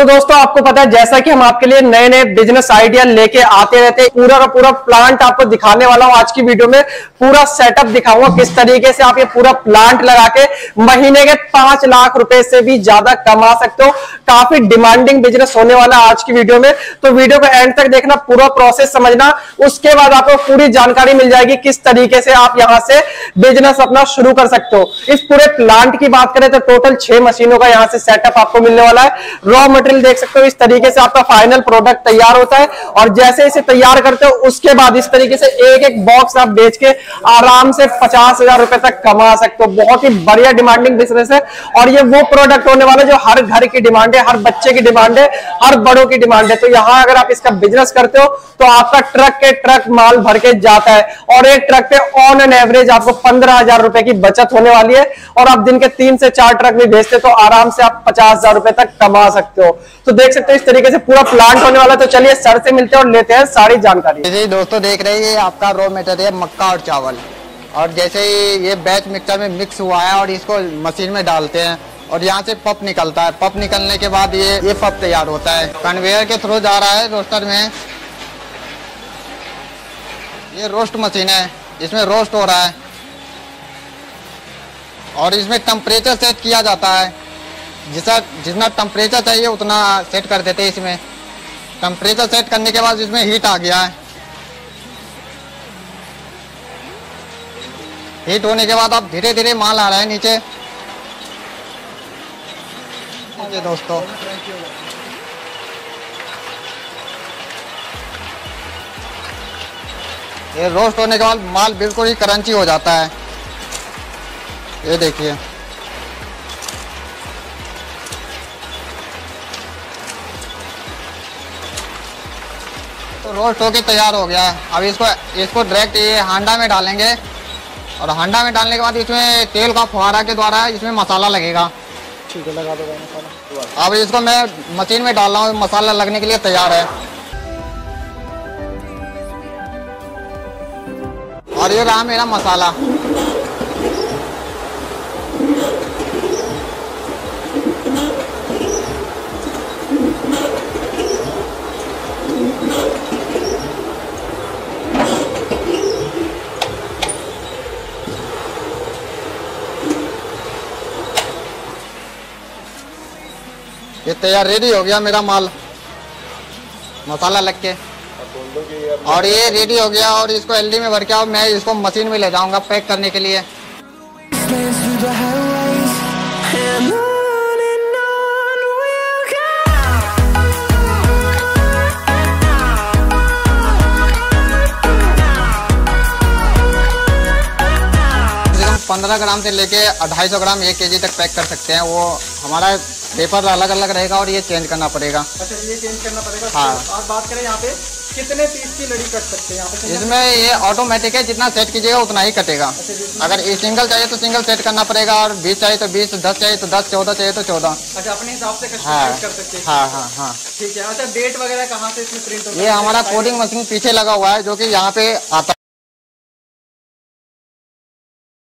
तो दोस्तों, आपको पता है, जैसा कि हम आपके लिए नए नए बिज़नेस आइडिया लेके आते रहते हैं, पूरा का पूरा प्लांट आपको दिखाने वाला हूँ आज की वीडियो में। पूरा सेटअप दिखाऊँगा किस तरीके से आप ये पूरा प्लांट लगा के महीने के पाँच लाख रुपए से भी ज़्यादा कमा सकते हो। काफ़ी डिमांडिंग बिज़नेस होने वाला आज की वीडियो में। तो वीडियो को एंड तक देखना, पूरा प्रोसेस समझना। उसके बाद आपको पूरी जानकारी मिल जाएगी किस तरीके से आप यहाँ से बिज़नेस अपना शुरू कर सकते हो। इस पूरे प्लांट की बात करें तो टोटल छह मशीनों का यहाँ से सेटअप आपको मिलने वाला है। रॉ मटेरियल देख सकते हो, इस तरीके से आपका फाइनल प्रोडक्ट तैयार होता है। और जैसे इसे तैयार करते हो, उसके बाद इस तरीके से एक एक बॉक्स आप बेच के आराम से पचास हज़ार रुपए तक कमा सकते हो। बहुत ही बढ़िया डिमांडिंग बिज़नेस है। और ये वो प्रोडक्ट होने वाला जो हर घर की डिमांड हर बच्चे की डिमांड है, हर बड़ों की डिमांड है। तो यहाँ अगर आप इसका बिज़नेस करते हो तो आपका ट्रक के ट्रक माल भर के जाता है। और एक ट्रक पे ऑन एन एवरेज आपको पंद्रह हज़ार रुपए की बचत होने वाली है। और आप दिन के तीन से चार ट्रक भी भेजते तो आराम से आप पचास हज़ार रुपए तक कमा सकते हो। तो देख सकते हो इस तरीके से पूरा प्लांट होने वाला तो चलिए सर से मिलते हैं और लेते हैं सारी जानकारी। जी दोस्तों देख रहे हैं आपका रॉ मटेरियल मक्का और चावल। और जैसे ही ये बैच मिक्सचर में मिक्स हुआ है और इसको मशीन में डालते हैं। और यहाँ से पप निकलता है। पप निकलने के बाद ये ये पप तैयार होता है। कन्वेयर के थ्रू जा रहा है रोस्टर में। ये रोस्ट मशीन है। इसमें रोस्ट हो रहा है। और इसमें टेम्परेचर सेट किया जाता है। जिसा जितना टेम्परेचर चाहिए, उतना सेट कर देते हैं इसमें। टेम्परेचर सेट करने के बाद इसमें हीट आ गया है। हीट होने के बाद अब धीरे धीरे माल आ रहा है नीचे। ये दोस्तों ये रोस्ट होने के बाद माल बिल्कुल ही करंची हो जाता है। ये देखिए। तो रोस्ट होके तैयार हो गया है। अब इसको इसको डायरेक्ट ये हांडा में डालेंगे। और हांडा में डालने के बाद इसमें तेल का फुहारा के द्वारा इसमें मसाला लगेगा। ठीक है, लगा दो मसाला। अब इसको मैं मशीन में डाल रहा हूँ, मसाला लगने के लिए तैयार है। और ये रहा मेरा मसाला। ये तैयार रेडी हो गया मेरा माल। मसाला लग के। और ये रेडी हो गया और इसको एलडी में भर के अब मैं इसको मशीन में ले जाऊँगा पैक करने के लिए। पंद्रह ग्राम से लेके ढाई सौ ग्राम एक के तक पैक कर सकते हैं। वो हमारा पेपर अलग अलग रहेगा और ये चेंज करना पड़ेगा। अच्छा ये चेंज करना पड़ेगा। हाँ। तो आप बात करें यहाँ पे कितने पीस की लड़ी कट सकते हैं यहाँ पे? इसमें ये ऑटोमेटिक है जितना सेट कीजिएगा उतना ही कटेगा। अच्छा, अगर ये सिंगल चाहिए तो सिंगल सेट करना पड़ेगा और बीस चाहिए तो बीस दस चाहिए तो दस चौदह चाहिए तो चौदह। अच्छा अपने हिसाब से हाँ। कर सकते हैं। हाँ हाँ हाँ। ठीक है अच्छा डेट वगैरह कहाँ से इसमें प्रिंट ये हमारा कोडिंग मशीन पीछे लगा हुआ है जो की यहाँ पे आता